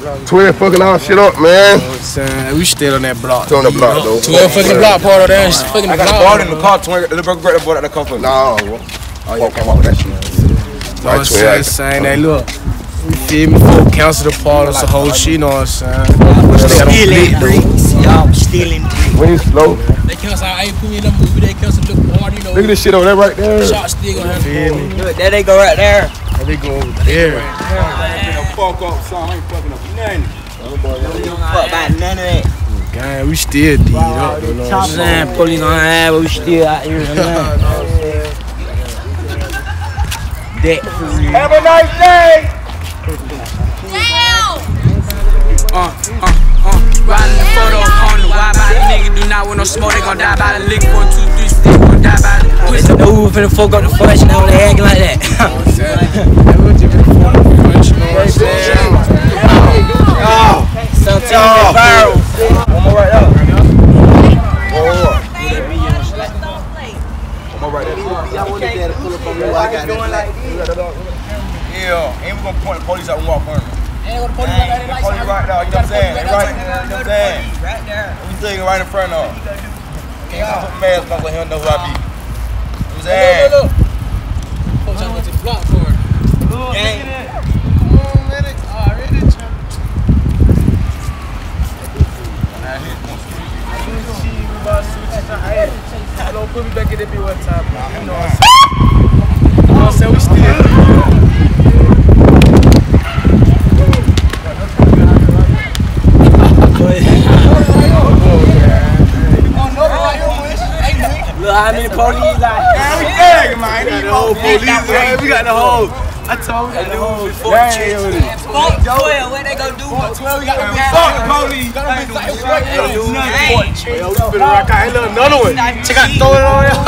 12 fucking all shit up, man. Son, we still on that block. Still on the block, though. 12 fucking block part of that. It's fucking I got a block. ball in the car. Twenty. The brother grab the ball at the car for me. Nah, bro. Oh, yeah, come on with that shit. know what I'm saying? Right, saying that look. You feel me? Folk cancel the part, it's a whole shit, you know what I'm saying? They got Stealing them bricks. Y'all stealing bricks. When he's slow. They cancel our ain't put me in the movie. They cancel the party. You know, Look at this shit over there right there. shot still gonna have Feel me? Look, there they go right there. They go over there. Fuck up, son. Nothing. Fuck about none of that. God, we still deed up, you know what I'm saying? Saying police on have, but we still out here. man. That for real. Have a nice day. Uh, uh, uh, riding the photo on the wide body nigga do not want no smoke, they gon' die by the lick. One, two, three, stick, gon' die by the push. They know who finna fuck up the fudge now they acting like that. Something viral. One more right there. One more right there. Yeah, and we gonna point the police out and walk on them. Ain't gonna police like that. Police right now, you know what I'm saying? They right, you know what I'm saying? Right there. We taking right in front of him. Can't put mask on so he don't know who I be. You know what I'm saying? Look, look, look. Folks trying to go to the block for it. Don't put me back in that bit one time. You know what I'm saying? You know what I'm saying? We still Look how many police like. the whole police, man. We got the whole. I told you. Knew before the chicks. Fuck 12, what they gonna do? Fuck 12, we got to Fuck the police. They knew nothing. Yo, we finna rock out. Hey, look, another one. Check out, throw it on y'all.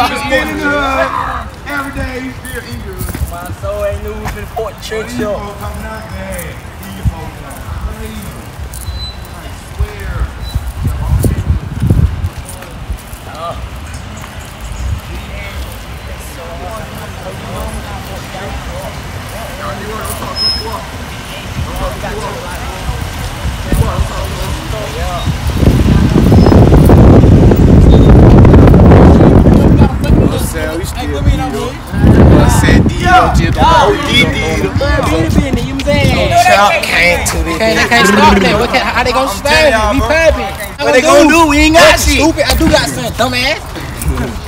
Every day you feel injured. My soul ain't knew we been Fort Church up. coming out there. saying? We still deed up. I said deed up, just don't Trump came to this. Can't, stop that. What can, how they gonna stand it? We popping. What they gonna do? We ain't got shit. Stupid. I do got something, dumbass.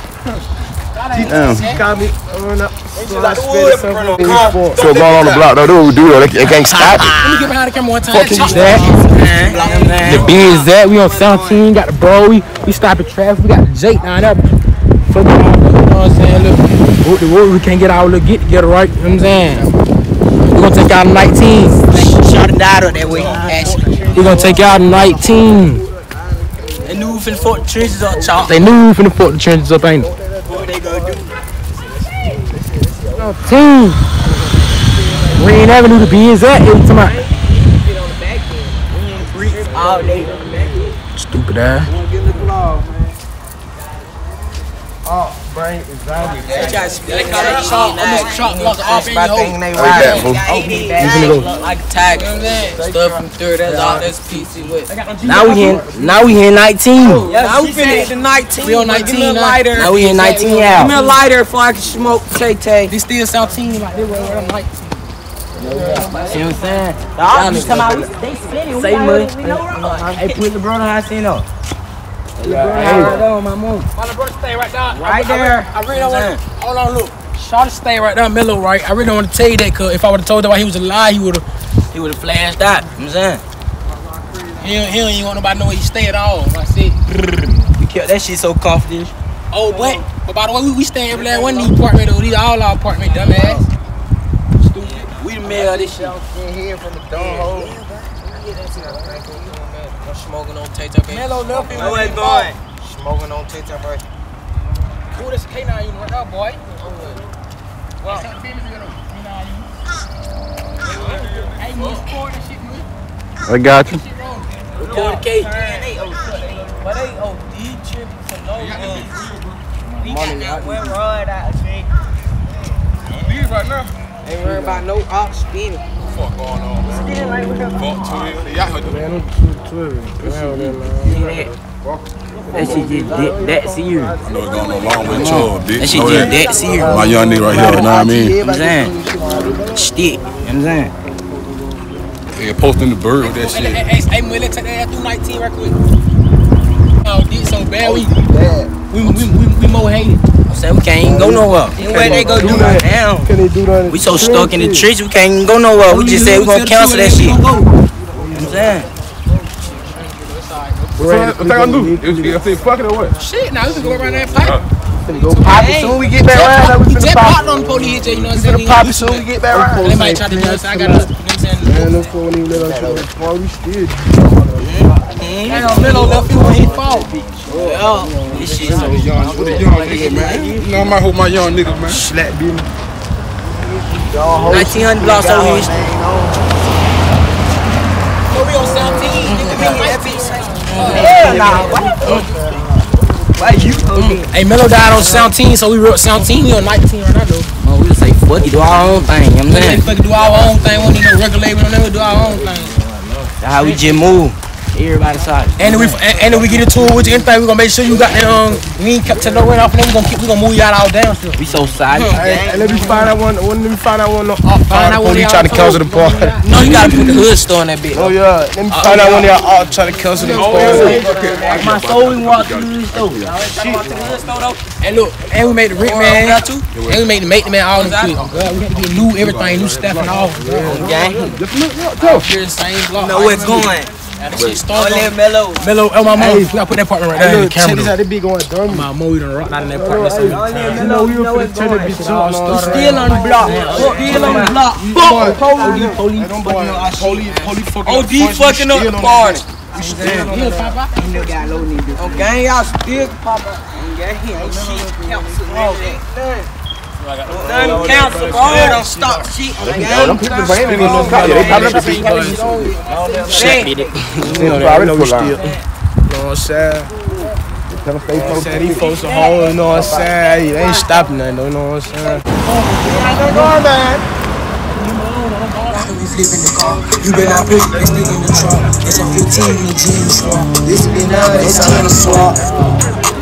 Got me. run up. So I the spit wood it in front of something the car. for- So going on the block, though, do what we do, though. They, they can't stop it. Let me get behind the camera one time. Fucking Chop that. The biz that we on 17, got the bro, we, we stopping traffic, we got the Jake down there. Fucking, you know what I'm saying? Look, what the what we can't get our little get together right, you know what I'm saying? We're gonna take out 19. Shot and died up that way. Actually, We're gonna take out 19. they knew we finna Fort the trenches up, chalk. They knew we finna fuck the trenches up, ain't it? What they gonna do? Team. We ain't never knew the biz at. It was talking Bricks all day. stupid ass. They try to spit. They call that chalk. Almost chopped like an off in your hole. they Like that, fool. Open like a tiger. Stuff from third, that's all that's PC with. Now we in. Now we in 19. Now we finna hit the 19. We on 19 now. lighter. Now we in 19 Give me a lighter before I can smoke Tay Tay. They still sound team like they were on like. See what I'm saying? Y'all be talking about we- they spinning. Say money. Hey, put the brother how I seen up. Right on my move. My brother stay right there. Right I, I, there. I really don't want to. Hold on, look. Shot stay right there, Mellow, right? I really don't want to tell you that, cause if I would have told him why he was alive, he would have. He would have flashed out. You know what I'm saying? He, don't- he don't even want nobody to know where he stay at all. I said, We kept that shit so confident. oh, but but by the way, we, we stay every last one of these apartment though. These all our apartment, dumbass. Stupid. We the mail this shit. I'm smoking on Tay Tay. Mellow left him. Where it going? Smoking on TikTok, bro. Who this K9 unit right now, boy? Well, Hey, Miss Ford and shit, man. I got you. Record K. But they OD tripping for no reason. We got that one rod out, shit. Leave right now. Ain't worried about no ox spinning. Fuck going on, man? Fuck Twitter. They out here doing Man, I'm Twitter. Playing that, man. That shit just dead, that serious. I know it's going on long with Chubb, bitch. That shit Know just dead serious. My young nigga right here, you know what I mean? You know what I'm saying? Stick. You know what I'm saying? Yeah, posting the bird with that Hey, shit. hey, hey, Willie, take that ass through 19 right quick. Oh, did so bad. We, oh, we, we, we, we more hated. I'm we can't even go nowhere. Anywhere they go do that now. Can they do that? We so stuck in the trees, we can't even go nowhere. We just said we gonna cancel that shit. You know what I'm saying? What think I do? If they fucking or what? Shit, now we can go around there and fight. Go pop it soon we get back around. He We finna pop popped on the police, you know what I'm We saying? finna pop it soon we get back around. They might try to do this. I got to, you know what I'm saying? Man, them fool ain't let us do that. Boy, we still. Damn, Melo left you when he fought. Well, this shit so Young, what the young niggas, man? You know, I might hold my young nigga, man. Slap beat 1900 blocks over here. So we on 17, nigga, we might be. Hell nah, what? Mm. Why you? Mm. Hey, Melo died on 17, so we wrote 17, we on 19 right now, though. Oh, we just say fuck it, do our own thing. You know what I'm We saying? fucking do our own thing, we don't need no record label, we don't do our own thing. That's how we just move. Everybody side. And then we and, and then we get into it with you anything, we gonna make sure you got the um we ain't kept to no run off and then we gonna keep we gonna move you out all down still. We so silent. Hey, let me find out one. Let me find out one. Uh, Find out what police they trying to all cancel the party. No, you gotta put the hood store in that bitch. Oh yeah, let me find out when they all trying to cancel the party. My soul we walk through the hood store. And look, and we made the rent man, and we made the make the man all the shit. Oh, we had to get new everything, new stuff and all. Gang. All here the same block. Know where it's going. That shit Oh, started. let mellow. Mellow, oh my mom, we gotta put that partner right there in the Look, check camera. this though. out. They be going dumb. My mom, we done rock out in that partner. so- You know, we were finna turn that bitch on. Still on the block. Still on the block. Fuck police. Police. Police, police fucking oh, OD fucking up the party. Yeah, Papa. On oh, gang, y'all still pop up. On gang, ain't shit council. None council, bro. Don't stop shit. On gang. Them ain't even no cop. They popping up the beat. Shit. You know, I know. You know what I'm saying? Tell them stay focused. Said these folks a hole, you know what I'm saying? They ain't stopping nothing, you know what I'm saying? You better not put this nigga in the trunk. It's a 15 in the jeans swap. This has been on, it's time to swap.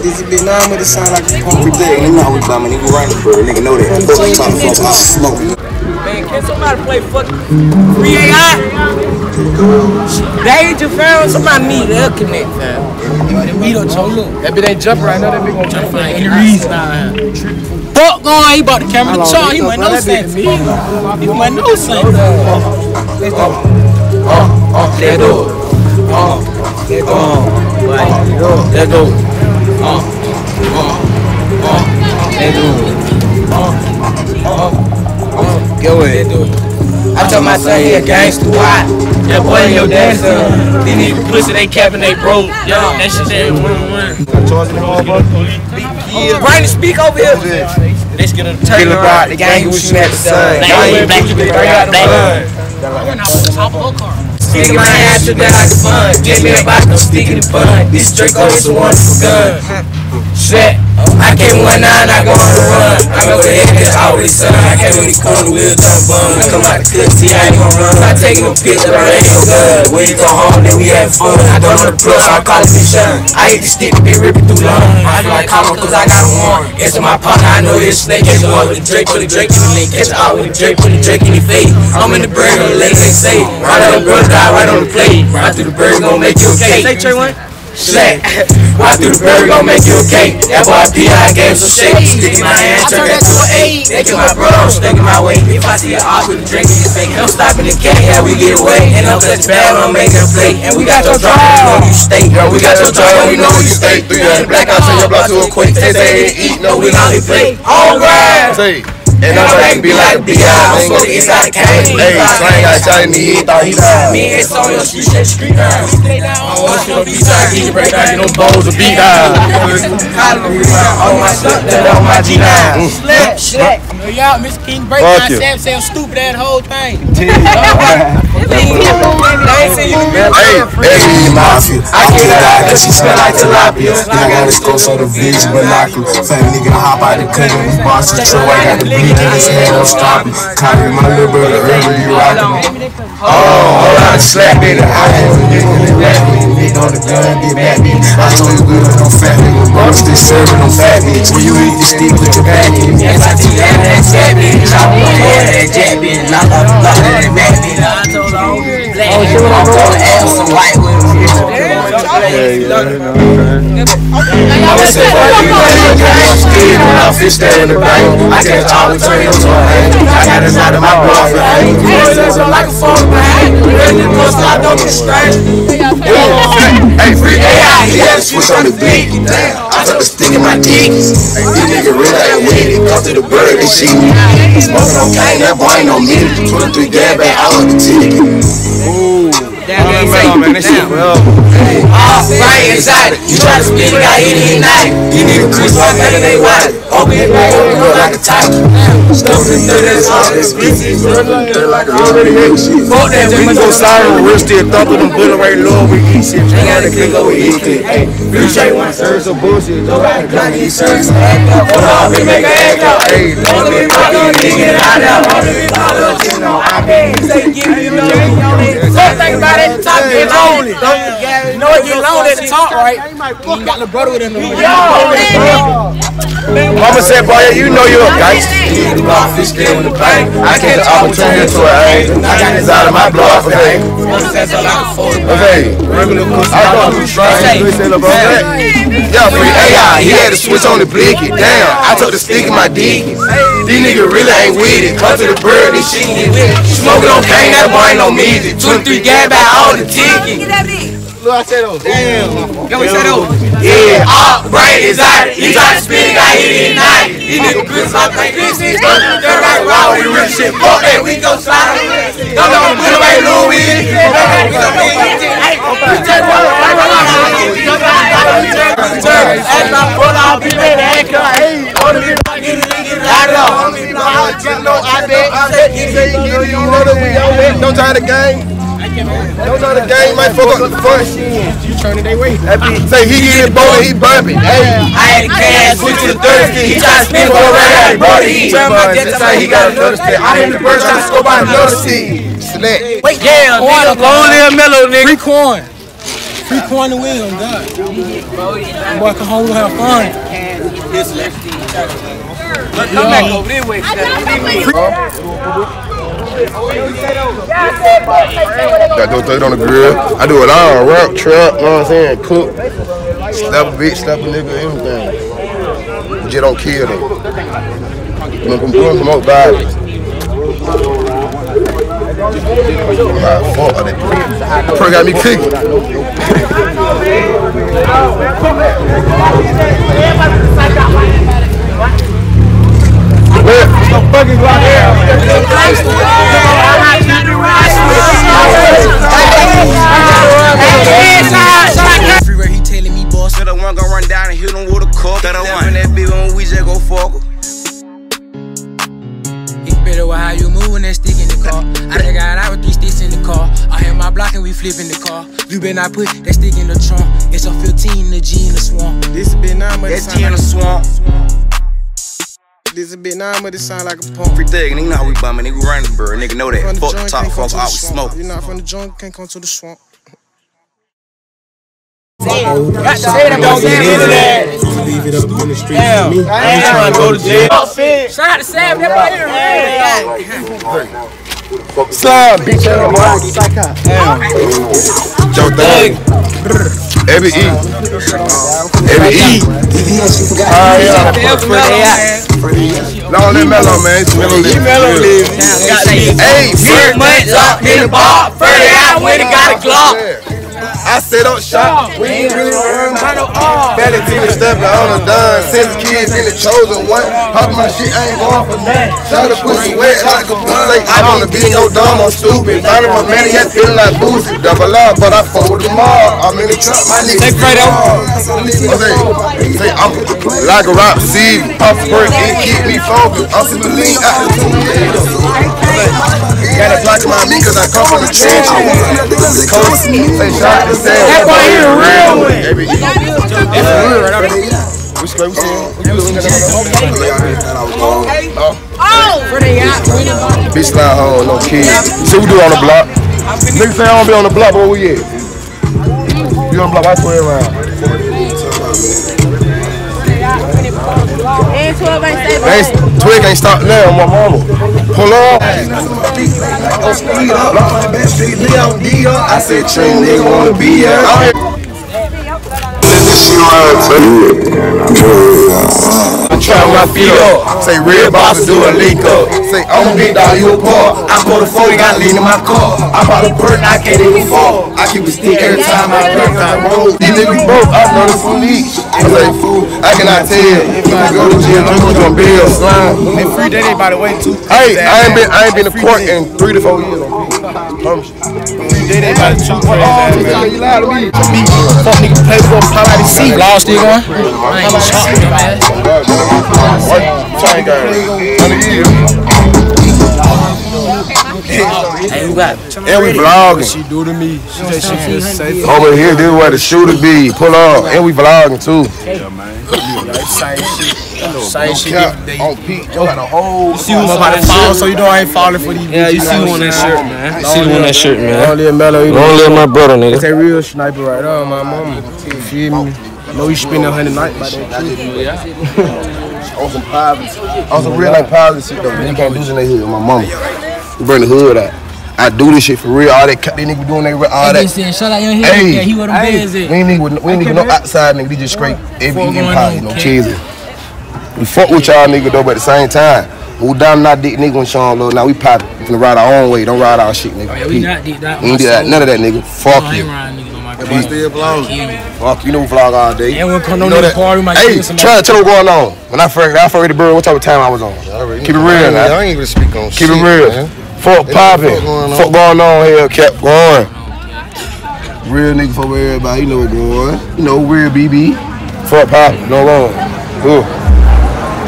This has been on, but it sound like a pump. We big, nigga know how we bumming, nigga running, bro. Nigga know that. Fuck you talking about, I smoke. Man, can somebody play fucking free AI? Danger found somebody need to connect, fam. We don't show look. That bitch ain't jumping right now. That bitch gonna jump. Find any reason. Fuck going, he bought the camera to Charles. He went no sense. He went no sense. Let's go. Let's go. Let's go. Uh, uh, let's go. Go ahead, dude. I told my son he a gangster. Why? That boy and your dad son. They need pussy, they capping, they broke. Yeah, that shit there. Win, win. Brian, speak over here. Let's get a turn around. The gang who shooting at the sun. Black, black, black, black. Stick my ass to that like fun. Get me a box, no stick in the bun. This Draco is a wonderful gun. Shit. I came one nine, I go on the run. I go ahead, it's always sun. I came when he the wheels on bum. I come out the cut, see, I ain't gon' run. I taking a picture, I ain't no gun. When you go home, then we have fun. I don't know the plus, I call it shun. I hit the stick, be ripping through lung. I feel like Colin, cause I got a warrant. It's my pocket, I know it's snake. Catch the one with the Drake, put the Drake in the link. Catch the out with the Drake, put the Drake in the face. I'm in the bird on the lake, they say. Right on the brother, die right on the plate. Right through the bird, gon' make you a cake. Say Trey one. Slack. Right through the bird, gon' make you a cake. That boy P.I. gave some shake. Sticking my hand, turn that to an eight. They get my brother, I'm sticking my way. If I see an ox with a drink in his face, don't the cat, how we get away. And I'm such bad, I'm making a play. And we got your draw, we know you stay. Girl, we got your draw, we know you stay. Three hundred black out, turn your block to a quake. They say they eat, no, we only play. On ground. Say, and I'm like, be like, be out. I'm so the east side of Cali. Hey, Slang got shot in the head, thought he died. Me and Sonny on street, street down. I want you to be side, get you break down, get them bowls of beat down. On my stuff, that on my G9. Slap, slap. Y'all, Miss King break Fuck my you. Sam stupid that whole thing. They you in the Hey, Hey, hey, Mafia. I get her out cause she smell like tilapia. Then I got a scope so the vision binocular. Fat nigga hop out the cut and we boss the show. I got the beat in his head, don't stop it. Copy my little brother early, you rockin'. Oh, hold on, slap it. I had a nigga that rap me. Nigga on the gun, get back me. I know you good, no fat nigga. Bro, still serving on fat bitch. When you eat the stick, put your back in. Yes, I see that, that scat bitch. Chop on that jet bitch. Knock up, knock up, that back bitch. I told her, oh, black. I'm told her, ass some white with I fish that in the bank. I catch all the turn into a hang. I got it out of my blood for hang. like a phone, man. Ready to bust out, don't be strange. Hey, free AI, he had to switch on the beat. Damn, I took the stick in my dick. Hey, this nigga really ain't with it. Come to the bird and shit. Smoking on gang, that boy ain't no minute. 23 gas back, I want the ticket. Ah, right inside it. You try to spin it, got hit it, night. You need a crisp, I'm better than white. Open it back, open it like a tight. It through this all this business. Like I already hate shit. Fuck that, We we go go we're still thumping them bullet right low. We eat shit. Ain't got to click over each click. Hey, appreciate one Heard some bullshit. Nobody got these shirts. Act up, hold on, we make a act up. Hey, Wanna be little nigga, I know. Wanna be little you know, I can't say give me no First thing about it, the top get lonely. You know it get lonely at the top, right? You ain't got the brother with him. Mama said, boy, you know you're a gangster. fish still in the bank. I catch the opportunity to a hang. I got this out of my blood for hang. That's a lot of photos. Okay. I thought you trying to say about that. Yeah, free AI. He had to switch on the blicky. Damn, I took the stick in my dick. These niggas really ain't with it. Come to the bird, this shit get with it. Smoking on cane, that boy ain't no music. 23 gas back all the ticket. Look, I said those. Damn. Yo, we said oh. Yeah. All brain is out. He tried to spin it, got hit it at night. These niggas Chris up like this. These niggas they're like wow, we real shit. Fuck that, we go slide on it. Don't know put away Louis. We gon' be eating. Hey, we turn one. Right, right, right, right. As I pull out, be ready to act up. Hey, wanna be fucking niggas out of. I bet. I bet you say you get it. You know that we out there. Don't try the game. Don't try the game, might fuck up the fun. You turning their way. Say he getting bowling, he bumping. Hey. I had a cash, switch to the thirsty. He tried to spin for a ride, bro. He turned my death That's how he got another step. I hit the bird trying to score by another seed. Select. Yeah, nigga, lonely and mellow, nigga. Free coin. Free coin to win, on God. Boy, come home, we'll have fun. Come back over this way. Got those things on the grill. I do it all. Rock, truck, you know what I'm saying? Cook. Slap a bitch, slap a nigga, everything. You don't kill them. Know, come put them up bodies. My fault of that. Pro got me cooking. Freeway, we flipping the car. You better not put that stick in the trunk. It's a 15, the G in the swamp. This a bit nine, but it That's sound G in like the swamp. this a bit nine, but it sound like a pump. Free thug, nigga know how we bumming, nigga running the bird, nigga know that. Fuck the top, fuck to the out, we smoke. You're not from the joint, can't come to the swamp. Got to say that, don't get. Leave it up in the streets for me. I ain't trying to go to jail. Shout out to Sam, that boy here. Son, bitch, Joe Thug. Every E. Every E. Oh, yeah. Long live Mellow, man. It's Mellow Live. Mellow Hey, Six Fred. months locked in the bar. Further out when it got a Glock. I said up shop. We ain't really worrying about Belly team and stuff, on the done. Since kids in the chosen one. Pop my shit, I ain't going for nothing. Shout the pussy wet like a pussy. I wanna be no dumb or stupid. Finding my man, yeah, feeling like boozy. Double up, but I fuck with them all. I'm in the trap, my niggas. Take Fredo. Oh, say, say, I'm like a rap seed. Pop spurt, it keep me focused. I'm super lean out the two Got a block my me cause I come from the trenches. Coach, say shot the sand. That boy here real one. That's real right there. We straight, we still. Bitch slide home, no kids. See we do on the block. Niggas say I don't be on the block, but where we at? You on the block, I swear around. And 12 ain't stable. Twig ain't stop now, my mama. Pull up. I said, train nigga wanna be here. I'm trying my feet up. Say real boss do a link up. Say I'm a big dog, you a paw. I bought a 40, got lean in my car. I bought a perk, I can't even fall. I keep a stick every time I perk, I roll. These niggas broke, I know for leaks. I say, fool, I cannot tell. When I go to jail, I'm gonna be a slime. They free Diddy by the way too. Hey, I ain't been, I ain't been to court in three to four years. Promise you. Free Diddy by the two crazy ass man. You lie to me. Fuck nigga play for pop out his seat. Law still going? I ain't chopping them ass. Sorry, Hey, who got? And we vlogging. She do to me. She said she feel safe. Over here, this is where the shooter be. Pull up. And we vlogging too. Same shit. Same shit. They, on Pete. You got a oh, whole. see who's about to fall, so you know I ain't falling for these Yeah, you see who on that shirt, man. You see who on that shirt, man. Don't live mellow. You Don't let my brother, nigga. That's a real sniper right there, my mama. You feel me? Know you spend a hundred night by that too. On some positive. On some real like positive shit though. You can't do this in the hood. My mama. We bring the hood out. I do this shit for real. All that cut they nigga doing they all that. said, shout out your Hey. Yeah, he where them Hey, we ain't need we ain't need no outside nigga. They just scrape every Fuck eating going you know, cheesy. We fuck with y'all nigga though, but at the same time, we down not dick nigga when Sean Lil. Now we pop it. We finna ride our own way. Don't ride our shit, nigga. Oh, Yeah, we not deep that. We ain't do that. None of that, nigga. Fuck I you. ain't riding niggas on my We still vlogging. Fuck you know vlog all day. And we'll come You on know the that- party, we might Hey, try to tell what's going on. When I first, I first read the bird, what type of time I was on? Keep it real, man. I ain't even speak on Keep shit, it real. man. Fuck popping. fuck going on. Fuck going on here. Kept going. Real nigga for everybody. You know what going. You know, real BB. Fuck popping. No wrong. Cool.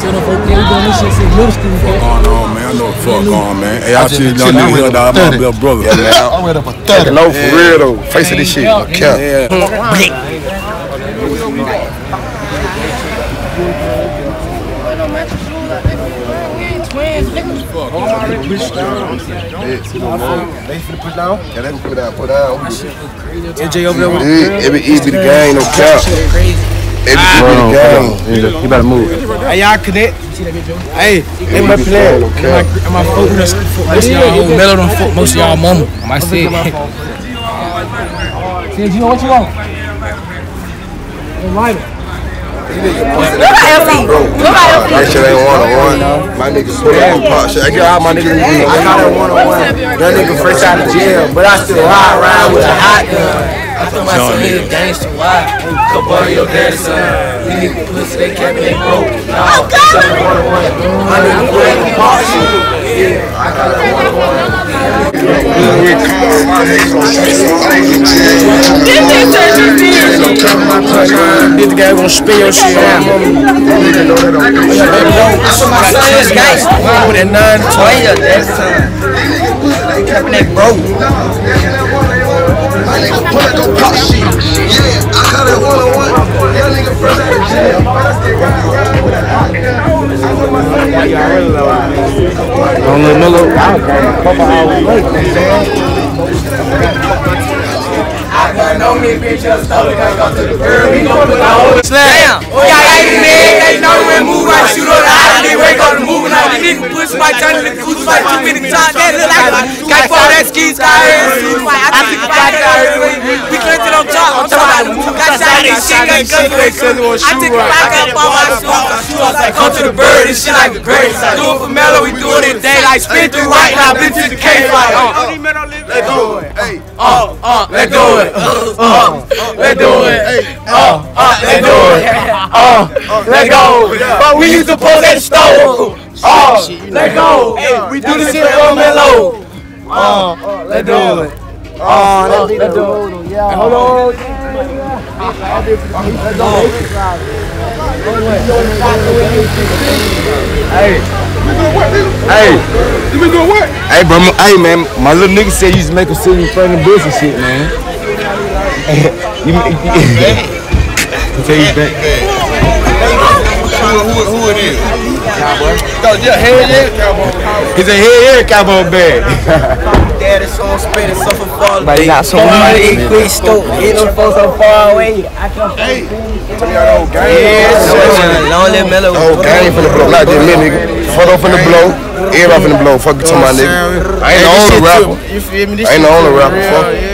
Tell them folks, yeah, we doing this shit since middle school, okay? going on, oh, man. I know the fuck going on, man. Hey, I see young nigga here, dog. I'm my little brother. Yeah, man. I read up a thirty. No, for real though. Face of this shit. No cap. Yeah. They finna put down? Yeah, they finna put down. Put down. AJ over there with It be easy the game. No cap. It be the game. You better move. Hey, y'all connect. Hey, they my plan. No cap. Am I folk most of y'all old mellow them folk most of y'all mama. I said. Said you know what you want? That shit ain't one on one. My niggas put on pop shit. I get all my niggas in the. I got it one on one. That nigga fresh out of jail, but I still ride around with a hot gun. I thought my son nigga gangster, why? Couple of your daddy's son. These niggas pussy, they kept me broke. No, seven one on one. My nigga put in the pop shit. Yeah, I got it one on one. This guy gonna spin your shit out. That's what my son is gangster. With that nine to Why you daddy's son? They kept me broke. My nigga put it on pop shit. Yeah, I got it one on one. That nigga fresh out of jail. On the mellow. Couple hours I got no me bitch, just stole it, gotta the girl, we gon' put our whole Damn! We got 80 men, they know move right, shoot on the eye, they wake up and move niggas push my to the goose fight, too many times, that look like a can't that ski sky here. I think the black guy here, we them top, I'm talking about move, got shot, they shit, got guns, I took the black up on my shoe, I was like, come to the bird, and shit like the great. Do it for Mello, we do it in daylight, spin through right now, been to the cave like, uh. Let's do it. Hey. Uh, uh, let's do it. Uh, uh, let's do it. Uh, uh, let go. Uh, let go. But we used to post at the store. Uh, let go. We do this shit on mellow. Uh, let go. Uh, let let go. Hold on. Hey, You been doing what? hey, bro, hey, man, my little nigga said you used to make him sit in front of the bush and shit, man. You, you, you, tell you back. Who, who, who it is? Cowboy. Yeah, hell yeah, cowboy. He's a head here, cowboy bag. Daddy so spit it so far. But he got so money. Quick stove. Hit them folks so far away. Hey, tell me how the old game. Yeah, lonely mellow. Oh, gang finna blow, not just me, nigga. Photo finna blow, everybody finna blow. Fuck you to my nigga. I ain't the only rapper. You feel me? I ain't the only rapper. real, Fuck.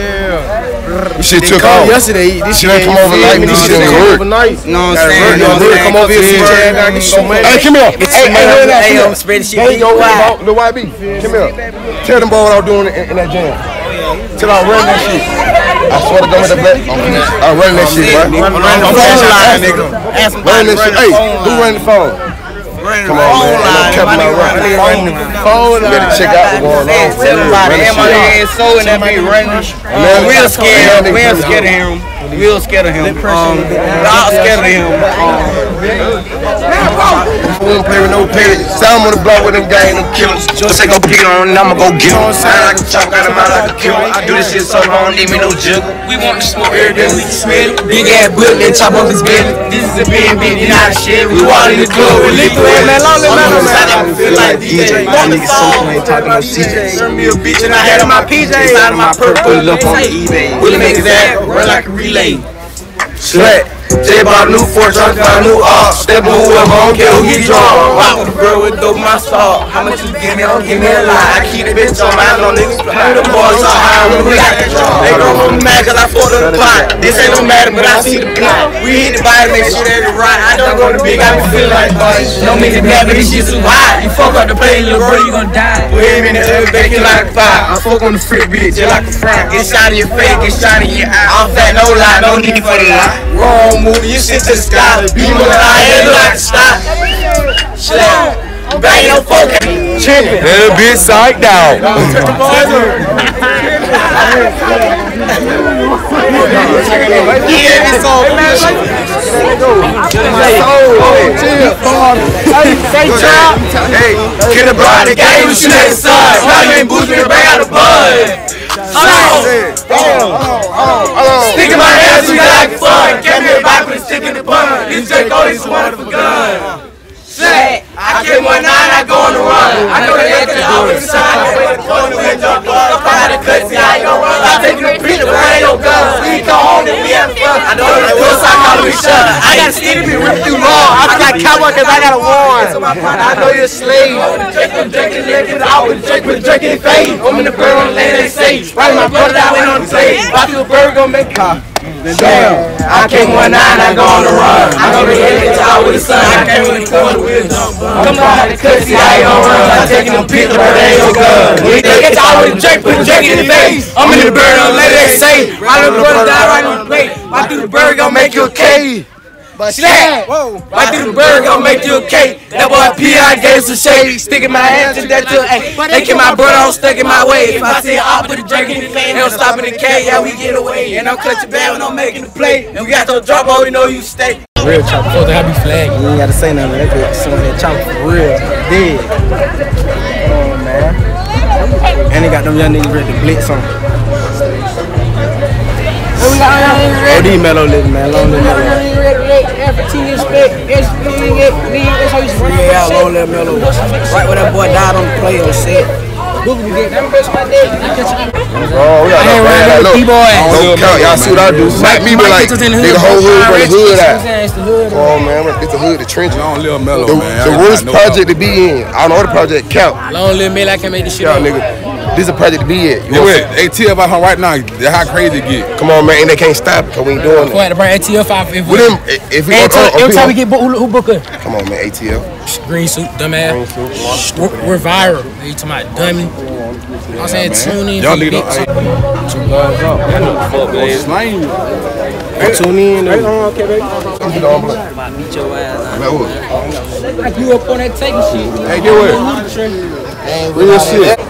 Yeah. This shit They took off. yesterday. This Shit shit ain't come overnight, me. this This shit shit ain't come work. overnight. No, I'm saying. work, no, gotta Come over here, saying. see Chad. Gotta get. Hey, come here. Hey, hey, hey, Hey, hey, I'm spreading shit. There you go, the YB. Come here. Tell them boy what I was doing in, in that jam. Till I run that shit. I swear to God, with the black. I'm running that shit, bro. I'm phone line, nigga. Running that shit. Hey, who running the phone? Come on, man. Ain't no cap in my run. You better check out what's going on. Tell them about it. Run that And my shit out. nigga is so in that bitch running. Man, Real scared. man, Real nigga, scared of him. Real scared of him. Um, all scared of him. We don't play with no pay. Sound on the block with them gang, them killers. Just say go get on and I'ma go get on. Sound like a chop, got him out like a killer. I do this shit so long, need me no jiggle. We want to smoke every day, we can smell it. Big ass bullet, then chop up his belly. This is a big, big, not shit. We walk in the club, we lick the way, man. Long live man, man. feel like DJ. That nigga so ain't talking no CJ. Turn me a bitch and I had on my PJs. Inside of my purple. Put it up on eBay. Willie make his ass run like a relay. Slat. Jay bought a new Ford truck, got a new ox. Step on whoever, I don't care who get drawn. Walk with the girl with dope my star. How much you give me? Don't give me a lie. I keep the bitch on my no niggas. play. The boys are high when we got that draw. They gon' hold me mad cause I fought the pot. This ain't no matter, but I see the plot. We hit the body, make sure that it's right. I don't go to big, I be feeling like boys. Don't make it bad, but this shit too high. You fuck up the play, little bro, you gon' die. Put him in the oven, bake like a pie. I fuck on the freak bitch, just like a fry. Get shot your face, get shot your eye. I'm fat, no lie, no need for the lie. Wrong move, you shit to the sky. Be more than I am, like stop. Slap. Bang your fuck. Chippin'. Little bit psyched out. Yeah, it's all Hey, Get a the game, we shoot at the sun. Now you ain't boosting, bring out the bud. Stick in my hands, we like fun. Get me a bike with a stick in the bun. This Draco is a wonderful gun. Shit, I get one nine, I go on the run. I know that they always shine. I wait the corner, we jump up. I had a cut, see, I ain't gon' run. I take you to beat the ain't no guns. We come home and we have fun. I know that the I call me shut. I got skinny be ripped through law. I got cowboy cause I got a warrant. I know you're a slave. Drake with Drake and Drake and I with Drake with Drake and fade. I'm in the bird on the land, they say. Right, my brother that went on the play. Bobby the bird gon' make car. Damn, I came one nine, I go on the run. I go to hit the tower with the sun. I came with the corner with the Come on, the cussy, I ain't gon' run. I'm taking them pictures, but they ain't no gun. We take it out with the Drake, put the Drake in the face. I'm in the bird on the land, they say. My little brother died right on the plate. My through the bird gon' make you a K. Snap! Right through the bird gon' make you a cake. That boy P.I. gave some shade. Sticking my hands in that to hey. They keep my brother on stuck in my way. If I see an I put a drink in the face, they don't stop in the K. Yeah, we get away. And I'm clutching bad when I'm making the play. And we got those drop oh, we know you stay. Real chop. Before they have me flag. You ain't gotta say nothing. That bitch someone that chop for real. Dead. Come on, man. And they got them young niggas ready to blitz on. Oh, these mellow living, man. Long live mellow. Yeah, long live mellow. Right where that boy died on the play on set. Oh, we got no bad. Look, don't count. Y'all see what I do? Smack me, but like, nigga, whole hood, bring the hood out. Oh, man, it's the hood, the trenches. Long live mellow, man. the I- I worst know project to be in. I don't know the project count. Long live me, I can make this shit Y'all up. nigga. This is a project to be at. You You want what? ATL about her right now. How crazy it get? Come on, man, and they can't stop it because we ain't doing Go it. ahead to bring ATF out if we. With them, eh, if we Every go time, every time we get booked, who, who book us? come on, man, ATL. Green suit, dumbass. We're, we're viral. You talking about dummy? I'm saying tune in. Y'all for nigga the don't. big- Two guys up. Slang. Hey, tune in. though. Come get on, black. Man, what? Like you up on that taking shit. Hey, get what? Real shit.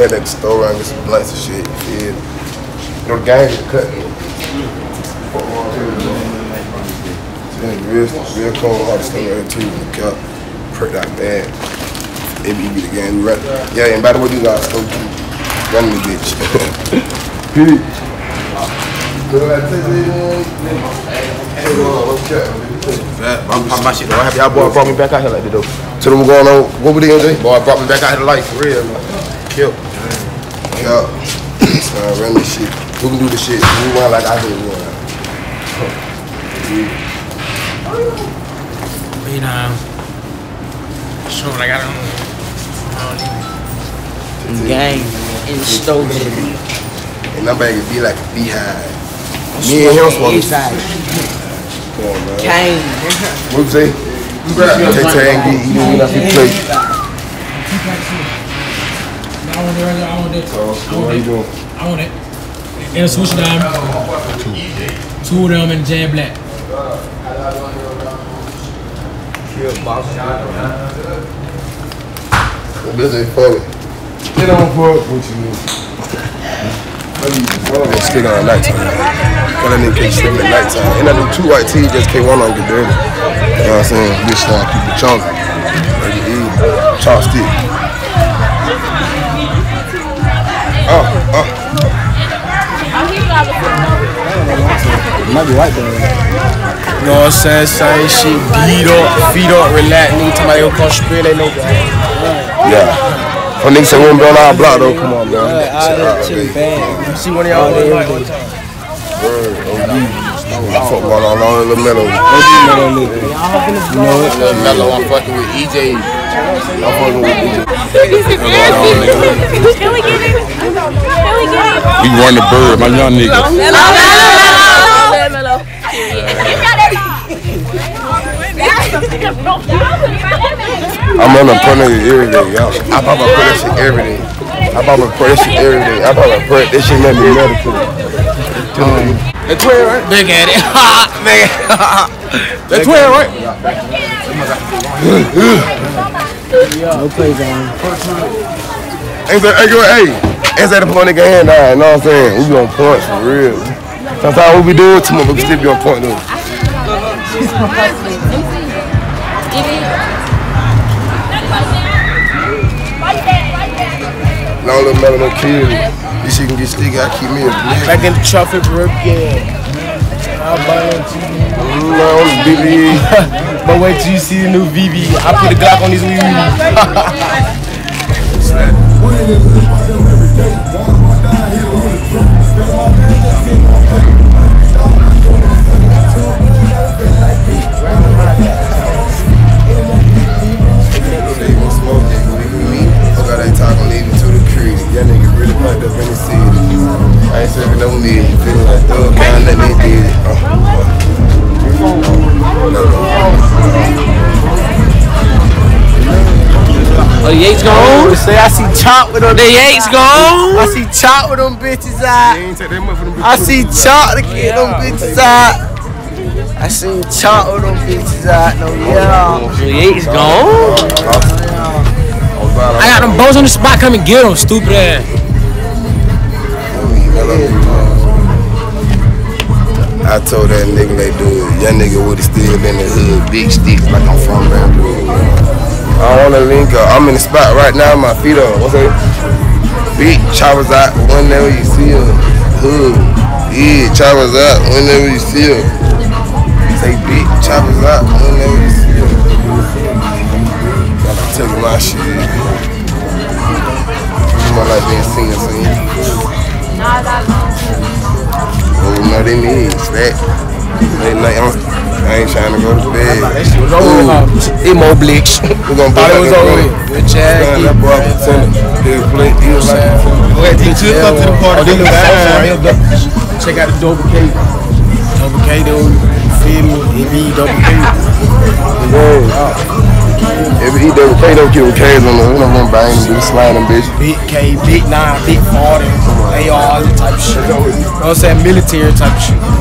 had at the store around get some blunts and shit. Yeah. You know the gang is cutting. Yeah, real, real cold hard stuff right too. Look up, pricked out bad. It be, be the game. Right. Yeah, and by the way, you guys stole too. Running the bitch. Pete. Look at that. Hey. I'm, I'm my shit though. I have y'all boy brought me back out here like that though. So them going on, what we doing, Jay? Boy, brought me back out here to life for real, man. Kill. Yeah. so I run shit. We can do the shit. We want like I did one. You know. Sure, I got it Gang in the stove. And that bag would be like a beehive. Me and him supposed to. Come on, man. Gang. What you say? Tay Tay ain't get eating enough to play. I want that. I want it. So, what you doing? I want it. And a switch down. Two of them and Jan Black. This ain't funny. Get on fuck what you need. They stick on at nighttime. Got that nigga can't sleep at nighttime. And I do two white tees, just K1 on get dirty. You know what I'm saying? Bitch style people chunky. Like you eat. Chopstick. Might be right there. You know what I'm saying? Same shit. Beat up, feet up, relax. Nigga, somebody gonna come spray, they know. Yeah. When niggas say we won't be on our block though, come on, man. All that shit bad. You see one of y'all there every day. I fuck going on all the little mellow. Little mellow, I'm fucking with EJ. I'm fucking with EJ. Can we get it? Can we get it? We run the bird, my young nigga. I'm on a put it every day, y'all. I pop my put that shit every day. I pop my put that shit every day. I pop my put that shit make me medical. That's 12, right? Look at it. That's 12, right? No play zone. Ain't that, hey, hey, ain't that the point nigga hand now, you know what I'm saying? We be on point for real. Sometimes we be doing too much, but we still be on point though. Long little mellow no kill. This shit can get sticky, I keep me a blick. Back in the traffic work, yeah. I'll buy it to you. Mm, on BB. But wait till you see the new VV. I put a Glock on these wee Say Chop with them. The Yates gone. I see Chop with them bitches out. ain't take that much for them I see Chop to get them bitches out. I seen Chop with them bitches out. No, yeah. The Yates gone. I got them bows on the spot. Come and get them, stupid ass. I told that nigga they do it. Young nigga would've still been in the hood, big sticks like I'm from Bamboo. I don't wanna link up. I'm in the spot right now, my feet up. What's that? big choppers out whenever you see them. Hood. Yeah, choppers out whenever you see them. Say big choppers out whenever you see them. Gotta take my shit. Might like being seen, seen. Oh, no, they need that. Late night, I'm, I ain't trying to go to bed. That shit was over with. Emo bleach. We're gonna Thought it was over with. With Chad, That boy up in He was playing, he was like, Go ahead, did you come to the party? Oh, they look Check out the Double K. Double K, dude. Feel me? It be Double K. If he double K, don't give him K's on the, we don't want to bang him, do sliding bitch. Big K, Big Nine, Big 40, AR, all that type of shit. You know what I'm saying? Military type of shit.